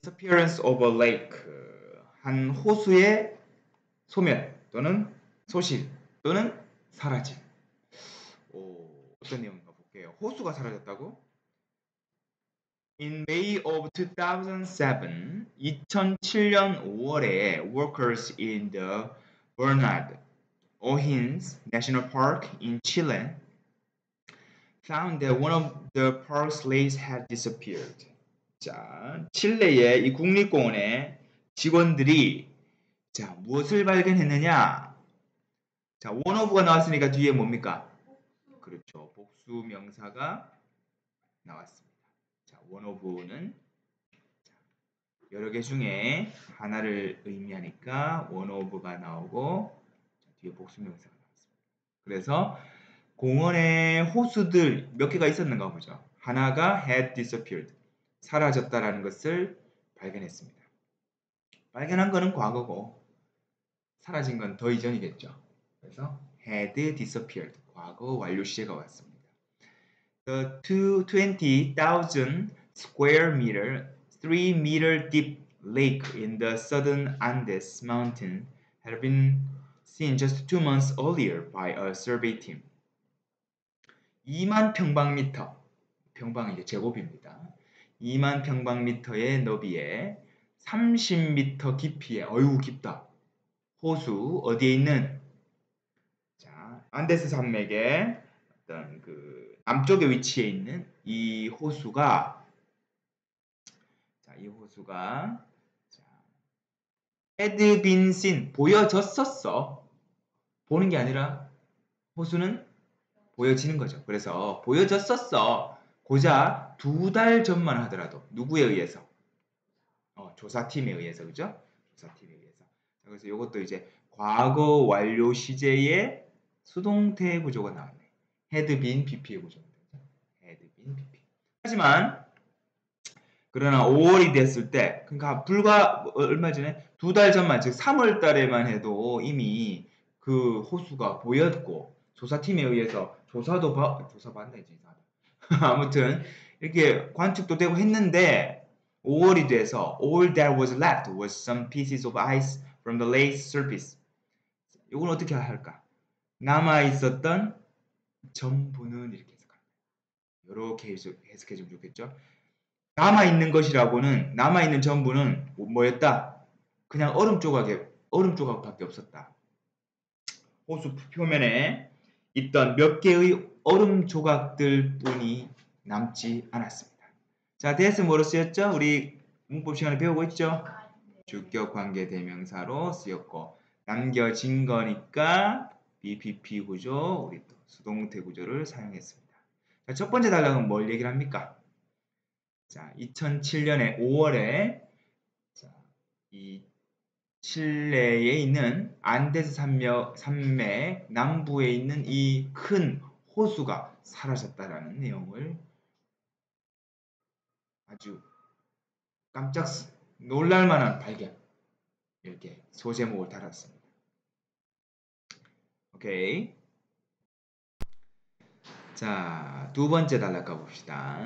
disappearance of a lake. 한 호수의 소멸 또는 소실 또는 사라짐. 오, 어떤 내용인가 볼게요. 호수가 사라졌다고? In May of 2007, 2007년 5월에 workers in the Bernard O'Higgins National Park in Chile found that one of the park's lakes had disappeared. 자, 칠레의 이 국립공원의 직원들이 자, 무엇을 발견했느냐? 자, of가 나왔으니까 뒤에 뭡니까? 그렇죠. 복수 명사가 나왔습니다. 자, of는 여러 개 중에 하나를 의미하니까 of가 나오고 뒤에 복수 명사가 나왔습니다. 그래서 공원에 호수들 몇 개가 있었는가 보죠. 하나가 had disappeared. 사라졌다라는 것을 발견했습니다. 발견한 것은 과거고 사라진 건 더 이전이겠죠. 그래서 had disappeared. 과거 완료 시제가 왔습니다. The 220,000 square meter, 3 meter deep lake in the southern Andes mountain had been seen just two months earlier by a survey team. 2만 평방미터, 평방이 이제 제곱입니다. 2만 평방미터의 너비에 30m 깊이에 어유 깊다. 호수 어디에 있는 자 안데스 산맥의 어떤 그 남쪽에 위치해 있는 이 호수가 자 이 호수가 자 헤드빈신 보여졌었어. 보는 게 아니라 호수는 보여지는 거죠. 그래서 보여졌었어. 고작 두 달 전만 하더라도 누구에 의해서? 어, 조사팀에 의해서 그죠? 조사팀에 의해서. 그래서 이것도 이제 과거 완료 시제의 수동태 구조가 나왔네. 헤드빈 BP의 구조입니다. 헤드빈 BP. 하지만 그러나 5월이 됐을 때 그러니까 불과 얼마 전에 두 달 전만 즉 3월 달에만 해도 이미 그 호수가 보였고 조사팀에 의해서 조사도 봐 조사 받나 이제 아무튼 이렇게 관측도 되고 했는데 5월이 돼서 all that was left was some pieces of ice from the lake's surface. 이건 어떻게 할까? 남아 있었던 전부는 이렇게 해석합니다. 이렇게 해석해 주면 좋겠죠. 남아 있는 것이라고는 남아 있는 전부는 뭐였다? 그냥 얼음 조각에 얼음 조각밖에 없었다. 호수 표면에 있던 몇 개의 얼음 조각들 뿐이 남지 않았습니다. 자, 대스 뭐로 쓰였죠? 우리 문법 시간에 배우고 있죠? 주격 관계 대명사로 쓰였고 남겨진 거니까 BPP 구조, 우리 또 수동태 구조를 사용했습니다. 자, 첫 번째 단락은 뭘 얘기를 합니까? 자, 2007년에 5월에 자, 이 칠레에 있는 안데스 산맥, 산맥 남부에 있는 이 큰 호수가 사라졌다라는 내용을 아주 깜짝 놀랄만한 발견 이렇게 소제목을 달았습니다. 오케이. 자, 두 번째 단락 가봅시다.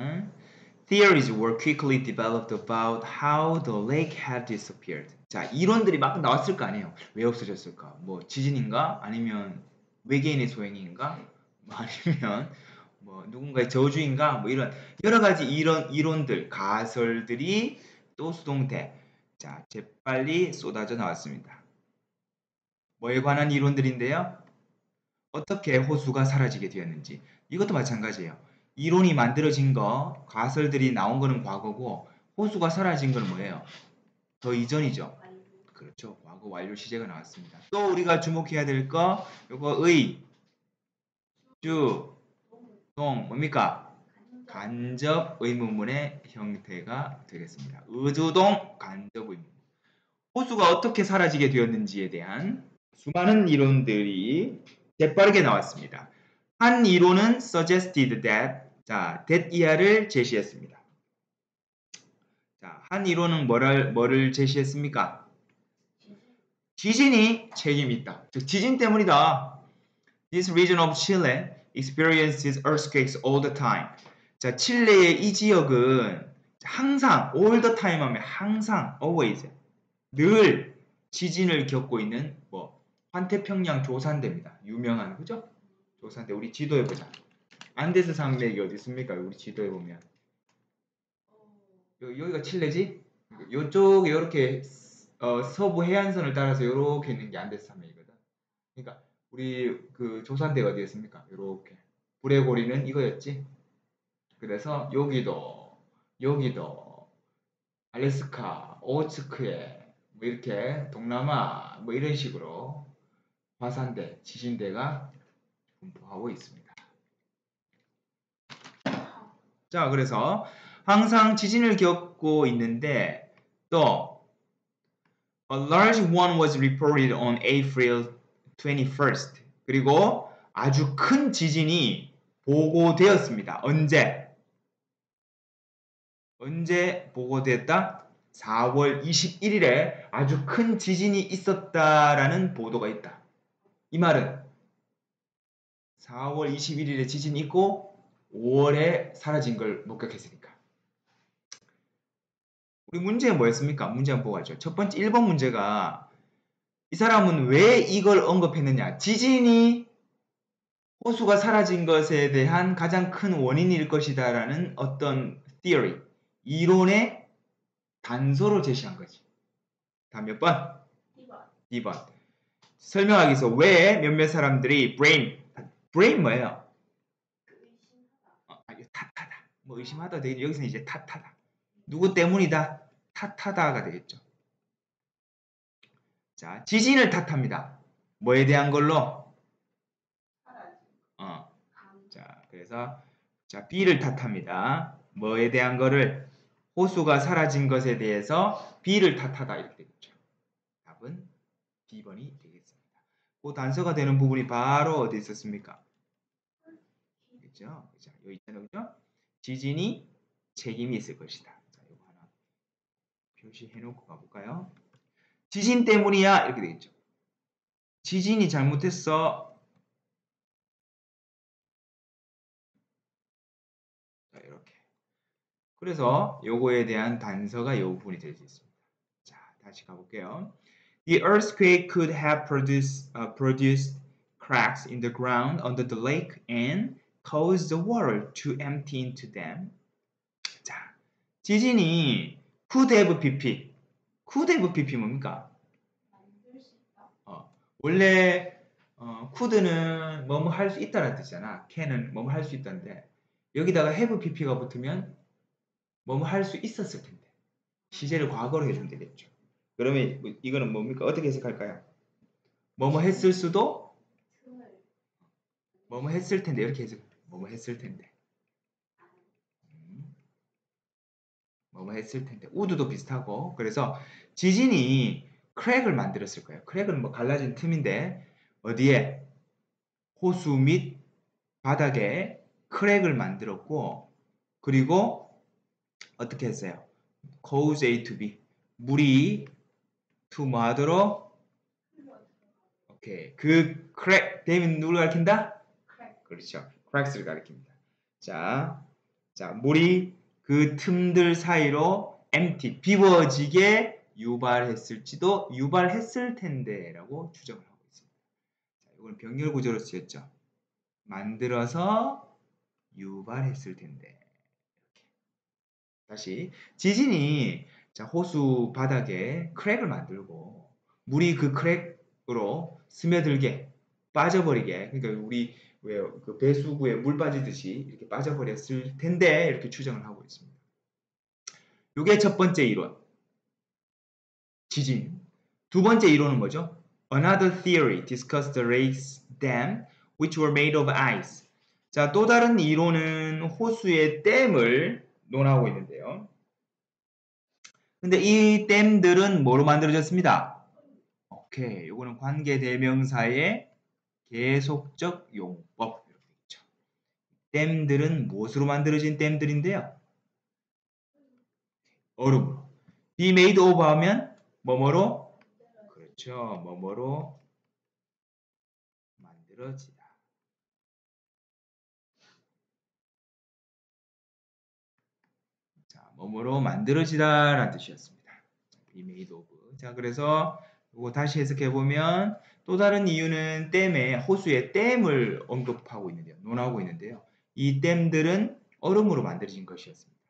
Theories were quickly developed about how the lake had disappeared. 자, 이론들이 막 나왔을 거 아니에요. 왜 없어졌을까? 뭐 지진인가? 아니면 외계인의 소행인가? 뭐 아니면 뭐 누군가의 저주인가? 뭐 이런 여러 가지 이런 이론들, 가설들이 또 수동태 자, 재빨리 쏟아져 나왔습니다. 뭐에 관한 이론들인데요? 어떻게 호수가 사라지게 되었는지 이것도 마찬가지예요. 이론이 만들어진 거, 가설들이 나온 거는 과거고 호수가 사라진 건 뭐예요? 더 이전이죠. 그렇죠. 과거 완료 시제가 나왔습니다. 또 우리가 주목해야 될 거, 요거 의, 주, 동, 뭡니까? 간접 의문문의 형태가 되겠습니다. 의주동 간접 의문문. 호수가 어떻게 사라지게 되었는지에 대한 수많은 이론들이 재빠르게 나왔습니다. 한 이론은 suggested that 자, that 이하를 제시했습니다. 자, 한 이론은 뭐를, 뭐를 제시했습니까? 지진이 책임이 있다. 즉, 지진 때문이다. This region of Chile experiences earthquakes all the time. 자, 칠레의 이 지역은 항상 all the time 하면 항상 always 늘 지진을 겪고 있는 뭐 환태평양 조산대입니다. 유명한 그죠? 조산대 우리 지도에 보자. 안데스 산맥이 어디 있습니까? 우리 지도에 보면 여, 기가 칠레지? 요쪽에 이렇게 어, 서부 해안선을 따라서 이렇게 있는 게 안데스 산맥이거든. 그러니까 우리 그 조산대가 어디 있습니까? 이렇게 불의 고리는 이거였지. 그래서 여기도 여기도 알래스카, 오츠크에 뭐 이렇게 동남아 뭐 이런 식으로 화산대, 지진대가 분포하고 있습니다. 자, 그래서 항상 지진을 겪고 있는데 또 A large one was reported on April 21st. 그리고 아주 큰 지진이 보고되었습니다. 언제? 언제 보고됐다? 4월 21일에 아주 큰 지진이 있었다라는 보도가 있다. 이 말은 4월 21일에 지진이 있고 5월에 사라진 걸 목격했으니까. 우리 문제는 뭐였습니까? 문제 한번 보고 가죠. 첫 번째 1번 문제가 이 사람은 왜 이걸 언급했느냐? 지진이 호수가 사라진 것에 대한 가장 큰 원인일 것이다라는 어떤 theory, 이론의 단서로 제시한 거지. 다음 몇 번? 2번. 2번. 설명하기 위해서 왜 몇몇 사람들이 brain, brain 뭐예요? 의심하다. 어, 탓하다. 뭐 의심하다 되겠죠. 여기서는 이제 탓하다. 누구 때문이다? 탓하다가 되겠죠. 자, 지진을 탓합니다. 뭐에 대한 걸로? 어, 감. 자, 그래서 자, B를 탓합니다. 뭐에 대한 거를 호수가 사라진 것에 대해서 B를 탓하다 이렇게 되겠죠. 답은 B번이 되겠습니다. 그 단서가 되는 부분이 바로 어디 있었습니까? 그죠? 자, 여기 있잖아요. 그죠? 지진이 책임이 있을 것이다. 자, 이거 하나 표시해 놓고 가볼까요? 지진 때문이야 이렇게 되겠죠. 지진이 잘못했어. 자, 이렇게. 그래서 요거에 대한 단서가 이 부분이 될 수 있습니다. 자, 다시 가볼게요. The earthquake could have produced, uh, produced cracks in the ground under the lake and caused the water to empty into them. 자, 지진이 could have pp. Could have pp 뭡니까? 어, 원래 어, could는 뭐뭐 할 수 있다는 뜻이잖아. can은 뭐뭐 할 수 있다는데 여기다가 have pp가 붙으면 뭐뭐 할 수 있었을 텐데 시제를 과거로 해주면 되겠죠. 그러면 뭐- 이거는 뭡니까? 어떻게 해석할까요? 뭐뭐 했을 수도 뭐뭐 했을 텐데 이렇게 해석 뭐뭐 했을 텐데 뭐뭐 했을 텐데 우드도 비슷하고 그래서 지진이 크랙을 만들었을 거예요. 크랙은 뭐 갈라진 틈인데 어디에 호수 및 바닥에 크랙을 만들었고 그리고 어떻게 했어요? cause A to B 물이 to 뭐 하도록 흘러 들어가고 오케이 그 crack them은 누굴 가리킨다? crack. 그렇죠. cracks를 가리킵니다. 자, 자 물이 그 틈들 사이로 empty 비워지게 유발했을지도 유발했을 텐데 라고 추정을 하고 있습니다. 자, 이건 병렬 구조로 쓰였죠. 만들어서 유발했을 텐데. 이렇게. 다시 지진이 자, 호수 바닥에 크랙을 만들고 물이 그 크랙으로 스며들게 빠져버리게 그러니까 우리 왜그 배수구에 물 빠지듯이 이렇게 빠져버렸을 텐데 이렇게 추정을 하고 있습니다. 이게 첫 번째 이론. 지진. 두 번째 이론은 뭐죠? Another theory discussed the lakes dam which were made of ice. 자, 또 다른 이론은 호수의 댐을 논하고 있는데요. 근데 이 댐들은 뭐로 만들어졌습니다? 오케이. 이거는 관계 대명사의 계속적 용법 이렇게 있죠. 댐들은 무엇으로 만들어진 댐들인데요? 얼음으로. be made of 하면 뭐뭐로? 그렇죠. 뭐뭐로 만들어지다. 자, 뭐뭐로 만들어지다라는 뜻이었습니다. be made of. 자, 그래서 이거 다시 해석해 보면 또 다른 이유는 댐에 호수에 댐을 언급하고 있는데요. 논하고 있는데요. 이 댐들은 얼음으로 만들어진 것이었습니다.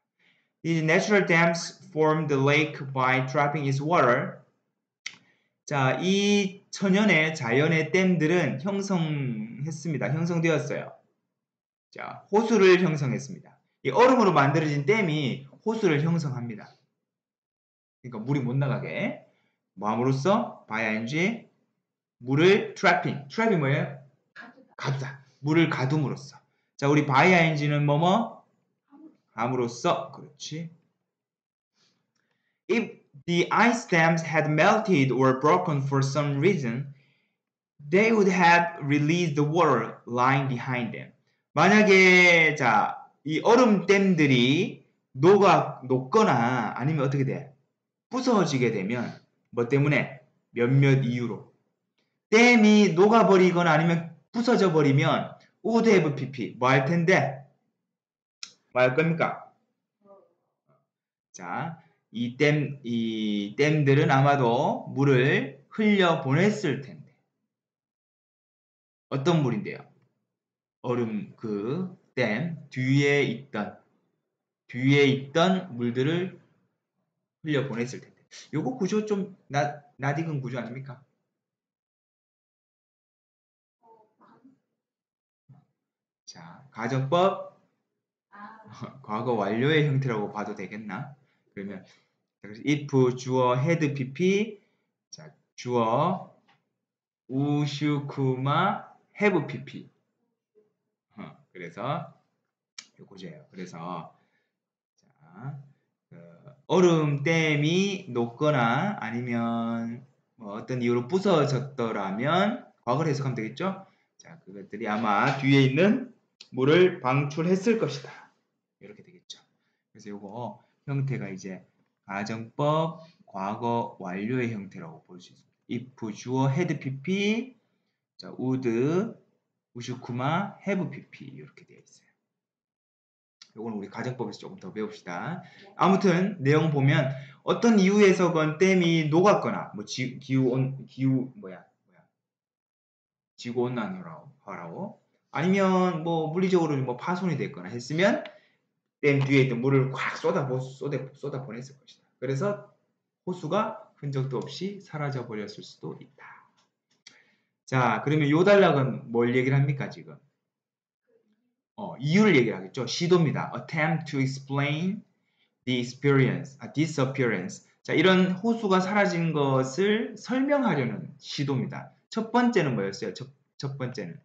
These natural dams formed the lake by trapping its water. 자, 이 천연의 자연의 댐들은 형성했습니다. 형성되었어요. 자, 호수를 형성했습니다. 이 얼음으로 만들어진 댐이 호수를 형성합니다. 그러니까 물이 못 나가게. 뭐함으로써 by ing 물을 trapping. trapping 뭐예요? 가두다. 물을 가둠으로써. 자, 우리 by ing는 뭐뭐? 함으로써. 그렇지. If the ice dams had melted or broken for some reason, they would have released the water lying behind them. 만약에 자, 이 얼음 댐들이 녹아 녹거나 아니면 어떻게 돼? 부서지게 되면 뭐 때문에 몇몇 이유로 댐이 녹아버리거나 아니면 부서져 버리면 would have pp 뭐 할 텐데 뭐 할 겁니까? 자, 이 댐, 이 댐들은 아마도 물을 흘려 보냈을 텐데. 어떤 물인데요? 얼음 그 댐 뒤에 있던 뒤에 있던 물들을 흘려 보냈을 텐데. 요거 구조 좀 나, 낯익은 구조 아닙니까? 어, 만- 자, 가정법 아, 과거 완료의 형태라고 봐도 되겠나? 그러면 그래서 if 주어 had pp 자 주어 우슈쿠마 have pp 어, 그래서 요거제요. 그래서 자 그, 얼음 댐이 녹거나 아니면 뭐 어떤 이유로 부서졌더라면 과거를 해석하면 되겠죠? 자 그것들이 아마 뒤에 있는 물을 방출했을 것이다. 이렇게 되겠죠. 그래서 요거 형태가 이제 가정법 과거 완료의 형태라고 볼 수 있습니다. if 주어 had pp 자 would 우슈쿠마 have pp 이렇게 되어 있어요. 요거는 우리 가정법에서 조금 더 배웁시다. 아무튼 내용 보면 어떤 이유에서건 댐이 녹았거나 뭐 지, 기후 온 기후 뭐야 뭐야 지구 온난화라고 아니면 뭐 물리적으로 뭐 파손이 됐거나 했으면 댐 뒤에 있던 물을 꽉 쏟아 쏟아 쏟아 보냈을 것이다. 그래서 호수가 흔적도 없이 사라져 버렸을 수도 있다. 자, 그러면 요 단락은 뭘 얘기를 합니까 지금? 어, 이유를 얘기를 하겠죠. 시도입니다. Attempt to explain the experience, 아, disappearance. 자, 이런 호수가 사라진 것을 설명하려는 시도입니다. 첫 번째는 뭐였어요? 첫, 첫 번째는.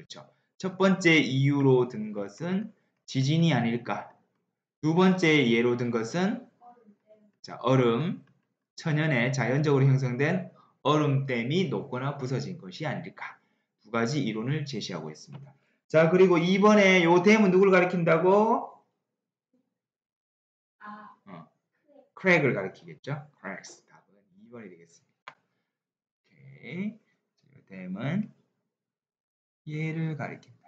그렇죠. 첫 번째 이유로 든 것은 지진이 아닐까. 두 번째 예로 든 것은. 자, 얼음, 천연에 자연적으로 형성된 얼음댐이 녹거나 부서진 것이 아닐까. 두 가지 이론을 제시하고 있습니다. 자, 그리고 이번에 요 them은 누굴 가리킨다고? 아, 어. crack. crack을 가리키겠죠? cracks. 답은 2번이 되겠습니다. 오케이. 댐은 얘를 가리킨다.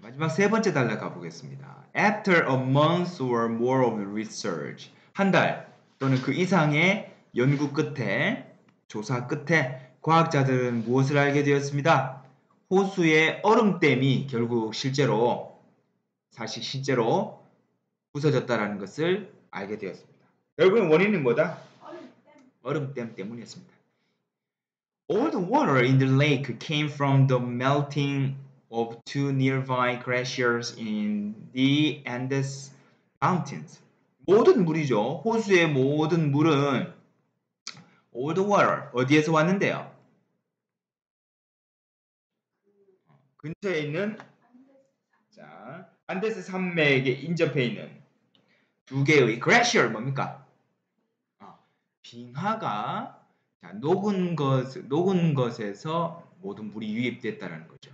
마지막 세 번째 단락 가보겠습니다. After a month or more of research, 한 달 또는 그 이상의 연구 끝에 조사 끝에 과학자들은 무엇을 알게 되었습니다. 호수의 얼음댐이 결국 실제로 사실 실제로 부서졌다라는 것을 알게 되었습니다. 결국은 원인은 뭐다? 얼음 댐. 얼음댐 때문이었습니다. All the water in the lake came from the melting of two nearby glaciers in the Andes Mountains. 모든 물이죠. 호수의 모든 물은 all the water 어디에서 왔는데요? 근처에 있는. 자 안데스 산맥에 인접해 있는 두 개의 glacier 뭡니까? 어, 빙하가 자, 녹은 것 녹은 것에서 모든 물이 유입됐다는 거죠.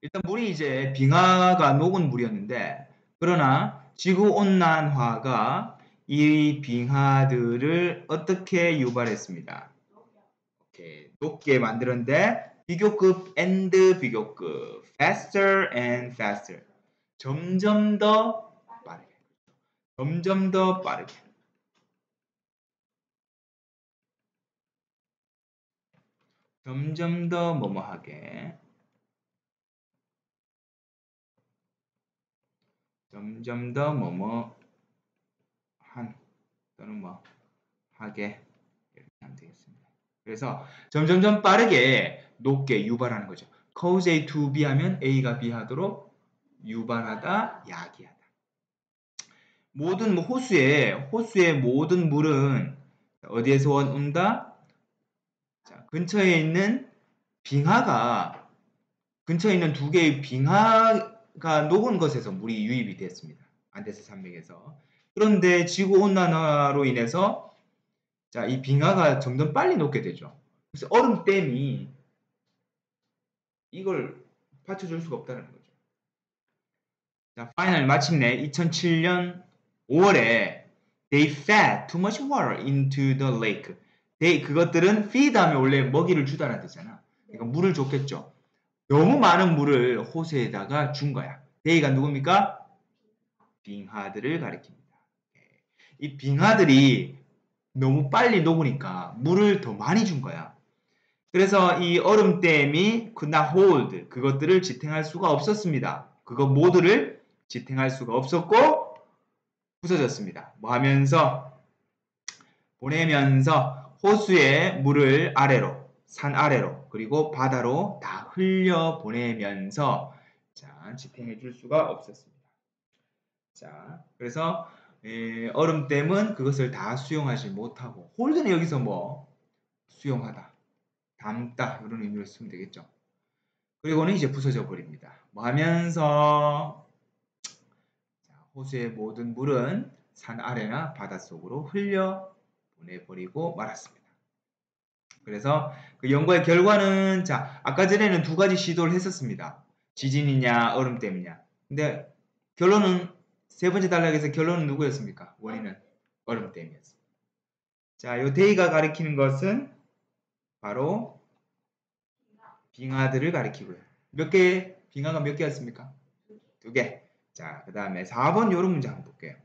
일단 물이 이제 빙하가 녹은 물이었는데 그러나 지구 온난화가 이 빙하들을 어떻게 유발했습니다. 이렇게 녹게 만드는데 비교급 and 비교급 faster and faster 점점 더 빠르게 점점 더 빠르게 점점 더 뭐뭐하게 점점 더 뭐뭐한 또는 뭐 하게 이렇게 하면 되겠습니다. 그래서 점점점 빠르게 높게 유발하는 거죠. cause A to B 하면 A가 B 하도록 유발하다, 야기하다. 모든 뭐 호수에 호수의 모든 물은 어디에서 온다? 자, 근처에 있는 빙하가 근처에 있는 두 개의 빙하가 녹은 것에서 물이 유입이 됐습니다. 안데스 산맥에서. 그런데 지구 온난화로 인해서 자, 이 빙하가 점점 빨리 녹게 되죠. 그래서 얼음댐이 이걸 받쳐줄 수가 없다는 거죠. 자, 파이널 마침내 2007년 5월에 they fed too much water into the lake. They 그것들은 feed 하면 원래 먹이를 주다라는 뜻이잖아. 그러니까 물을 줬겠죠. 너무 많은 물을 호수에다가 준 거야. they가 누굽니까? 빙하들을 가리킵니다. 이 빙하들이 너무 빨리 녹으니까 물을 더 많이 준 거야. 그래서 이 얼음댐이 not hold 그것들을 지탱할 수가 없었습니다. 그거 모두를 지탱할 수가 없었고 부서졌습니다. 뭐 하면서 보내면서 호수의 물을 아래로 산 아래로 그리고 바다로 다 흘려 보내면서 자 지탱해 줄 수가 없었습니다. 자 그래서 에, 얼음댐은 그것을 다 수용하지 못하고 홀드는 여기서 뭐 수용하다 담다 이런 의미로 쓰면 되겠죠. 그리고는 이제 부서져 버립니다. 뭐 하면서 자, 호수의 모든 물은 산 아래나 바닷속으로 흘려 보내버리고 말았습니다. 그래서 그 연구의 결과는 자 아까 전에는 두 가지 시도를 했었습니다. 지진이냐 얼음댐이냐. 근데 결론은 세 번째 단락에서 결론은 누구였습니까? 원인은 얼음댐이었습니다. 자, 요 데이가 가리키는 것은 바로 빙하들을 가리키고요. 몇 개, 빙하가 몇 개였습니까? 두 개. 자, 그 다음에 4번 요런 문제 한번 볼게요.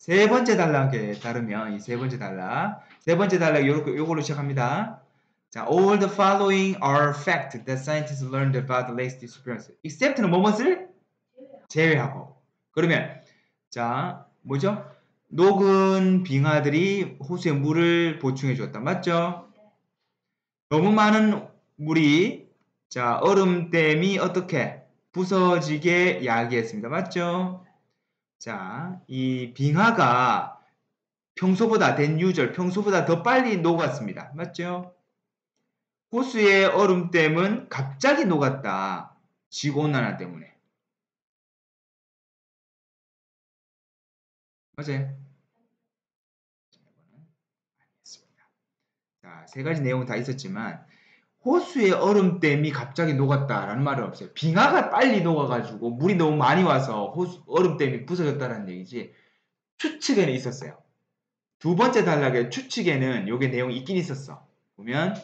세 번째 단락에 따르면 이 세 번째 단락, 세 번째 단락 요렇게 요걸로 시작합니다. 자, all the following are fact that scientists learned about the lake's disappearance. except는 뭐뭇을 제외하고. 그러면 자, 뭐죠? 녹은 빙하들이 호수에 물을 보충해 줬다. 맞죠? 너무 많은 물이 자, 얼음댐이 어떻게 부서지게 야기했습니다. 맞죠? 자, 이 빙하가 평소보다 된 유절, 평소보다 더 빨리 녹았습니다. 맞죠? 호수의 얼음댐은 갑자기 녹았다. 지구온난화 때문에. 맞아요? 자, 세 가지 내용은 다 있었지만 호수의 얼음댐이 갑자기 녹았다라는 말은 없어요. 빙하가 빨리 녹아가지고 물이 너무 많이 와서 호수, 얼음댐이 부서졌다는 얘기지 추측에는 있었어요. 두 번째 단락의 추측에는 요게 내용이 있긴 있었어. 보면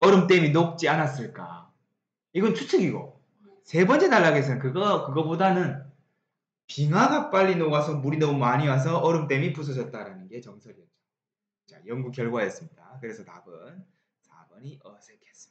얼음댐이 녹지 않았을까. 이건 추측이고 세 번째 단락에서는 그거 그거보다는 빙하가 빨리 녹아서 물이 너무 많이 와서 얼음댐이 부서졌다라는 게 정설이었죠. 자, 연구 결과였습니다. 그래서 답은 4번이 어색했습니다.